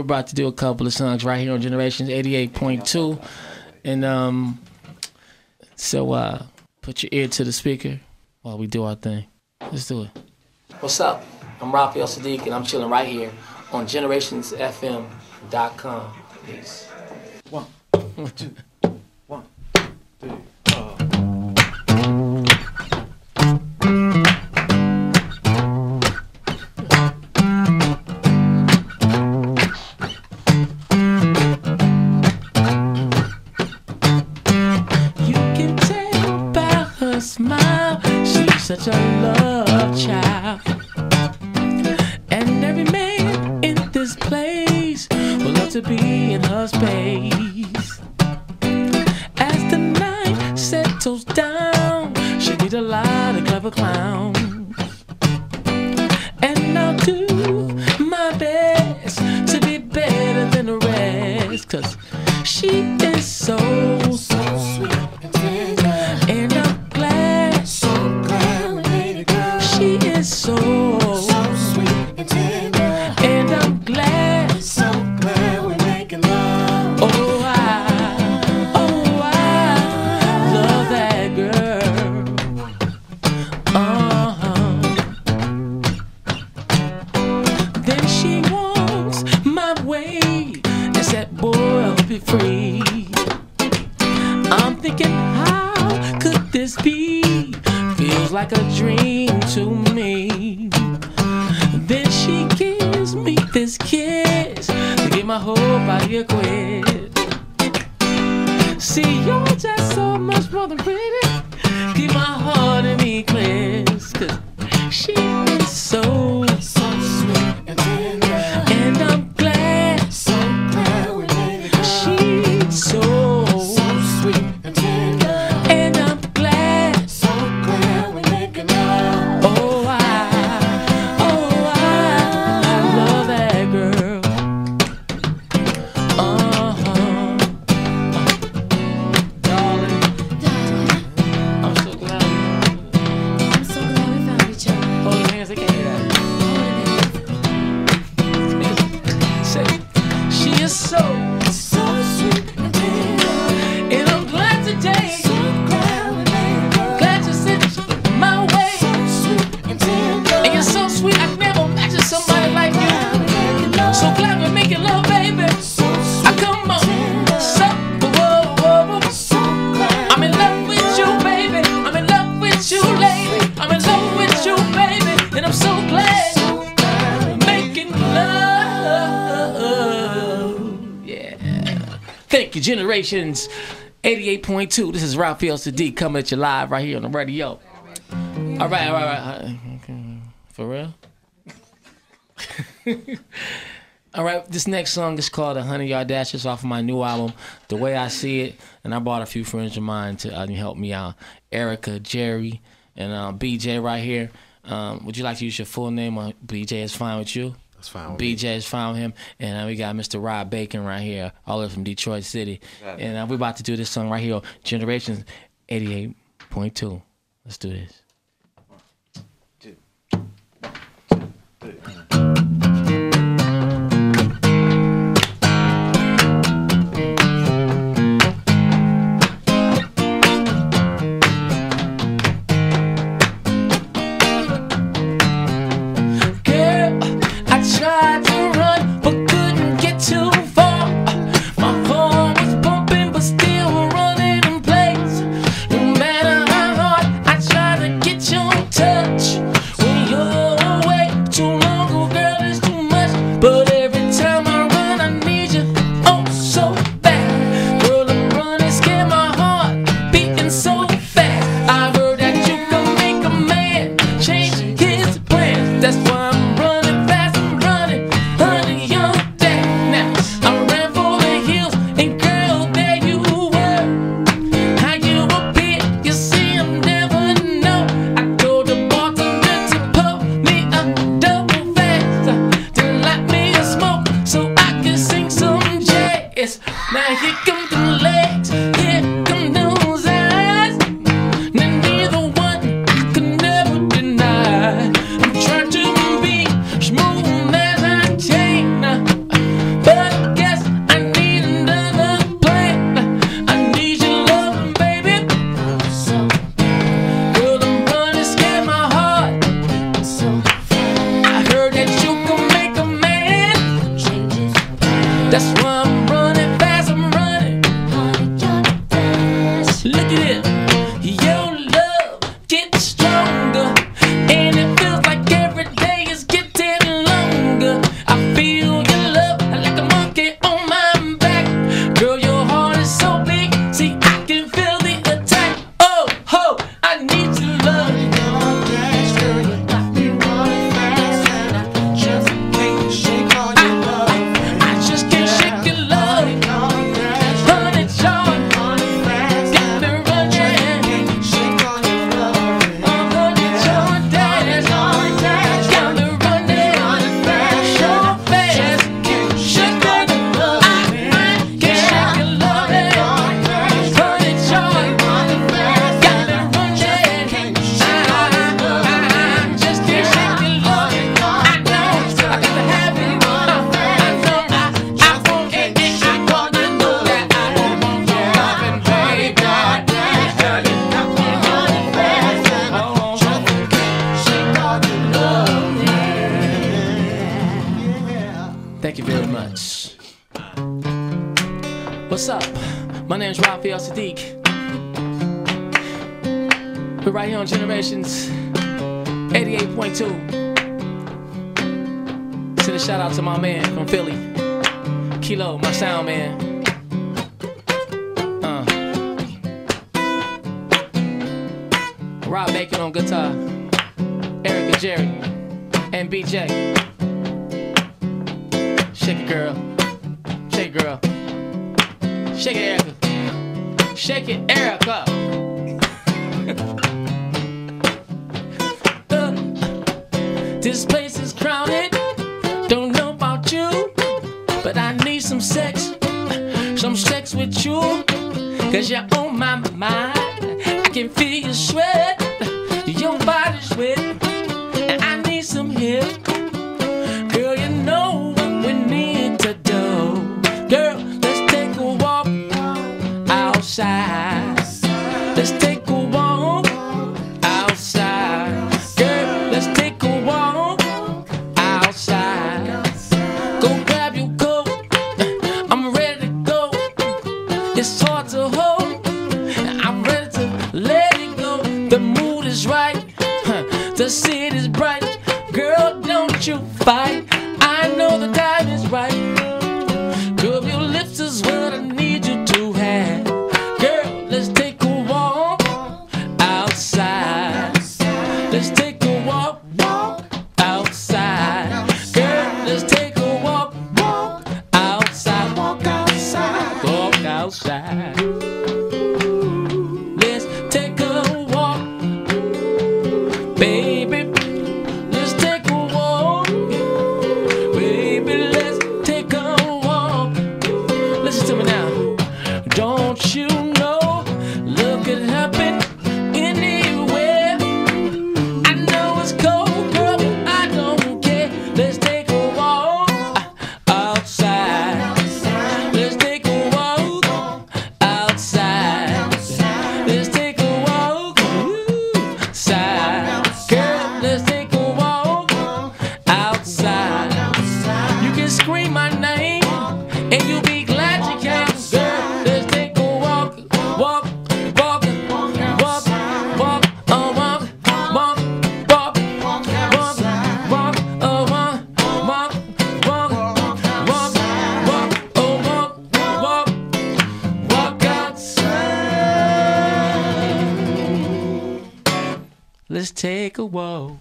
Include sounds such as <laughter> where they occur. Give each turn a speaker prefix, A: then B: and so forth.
A: We're about to do a couple of songs right here on Generations 88.2. And um, so uh, put your ear to the speaker while we do our thing. Let's do it. What's up? I'm Raphael Saadiq, and I'm chilling right here on GenerationsFM.com. Peace.
B: One, two,
A: such a love child. And every man in this place will love to be in her space. As the night settles down, she needs a lot of clever clowns. And I'll do my best to be better than the rest. Cause she is so, free. I'm thinking, how could this be? Feels like a dream to me. Then she gives me this kiss to get my whole body a quit. See, you're just so much more than pretty. Thank you, Generations 88.2. This is Raphael Saadiq coming at you live right here on the radio. All right, all right, all right. Okay. For real? <laughs> All right, this next song is called "A Hundred Yard Dash." It's off of my new album, "The Way I See It," and I brought a few friends of mine to uh, help me out. Erica, Jerry, and uh, BJ right here. Um, would you like to use your full name, or BJ is fine with you?
B: That's fine. with me.
A: BJ is fine with him, and uh, we got Mr. Rob Bacon right here, all the way from Detroit City, and uh, we're about to do this song right here, on Generations eighty-eight point two. Let's do this. 那一根根。Raphael Saadiq. We're right here on Generations 88.2. Send a shout out to my man from Philly, Kilo, my sound man. Uh. Rob Bacon on guitar, Erica Jerry, and BJ. Shake it, girl. Shake it, girl. Shake it, Erica. Shake it, Erica. <laughs> Uh, this place is crowded. Don't know about you, but I need some sex. Some sex with you. Cause you're on my mind. I can feel your sweat. The sea just take a walk.